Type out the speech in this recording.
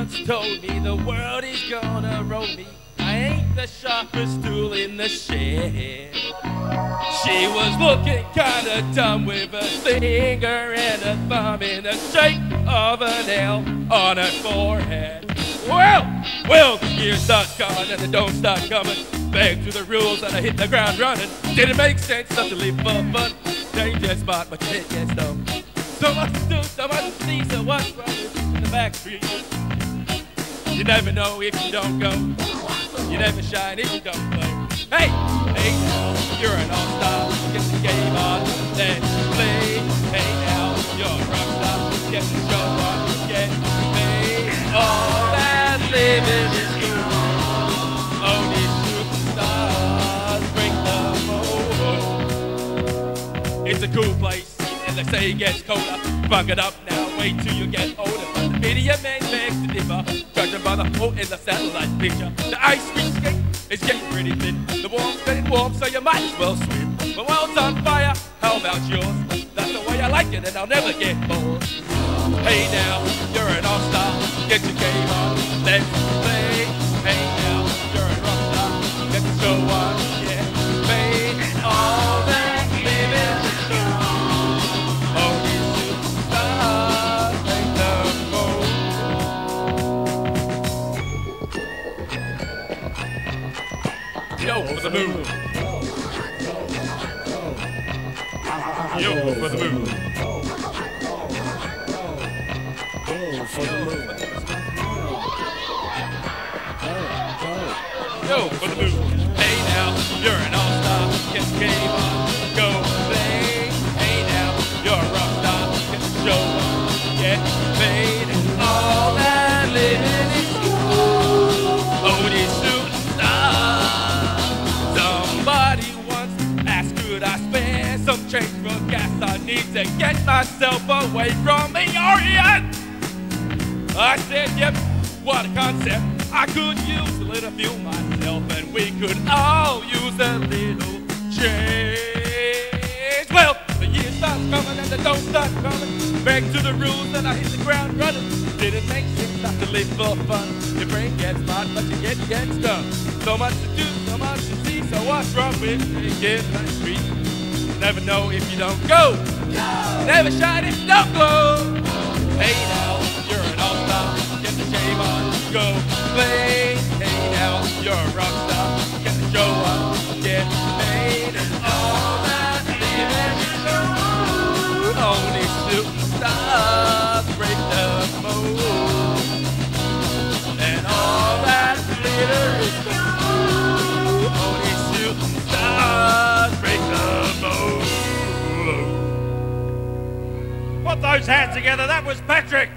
once told me the world is gonna roll me. I ain't the sharpest tool in the shed. She was looking kinda dumb with a finger and a thumb in the shape of an L on her forehead. Well, well, the years start coming and they don't start coming. Back to the rules and I hit the ground running. Didn't make sense not to live for fun. Change that spot, but your head gets dumb. So much to do, so much to see, so what's running in the back street? You never know if you don't go. You never shine if you don't glow. Hey, hey now, you're an all-star. Get the game on, let's play. Hey now, you're a rock star. Get the show on, get paid. All that living is cool. Only superstars break the mold. It's a cool place, and they say it gets colder. Bug it up now, wait till you get older. Video man begs to differ, judging by the hole in the satellite picture. The ice cream skate is getting pretty thin. The warm's getting warm, so you might as well swim. The world's on fire, how about yours? That's the way I like it, and I'll never get bored. Hey now, you're an all-star, get your game on, let's play. Mold. Yo for the moon. Yo for the moon. Yo for the moon. Hey now, you're an all-star. Get to get myself away from the Orient. I said, yep, what a concept. I could use a little fuel myself, and we could all use a little change. Well, the years start coming and they don't coming. Back to the rules, and I hit the ground running. Didn't make sense not to live for fun. Your brain gets smart, but you get gets dumb. So much to do, so much to see. So what's wrong with taking the street? Never know if you don't go. Never shine if you don't glow. Hey now, you're an all-star. Get the shame on, go play. Hey now, you're a rock Put those hands together. That was Patrick.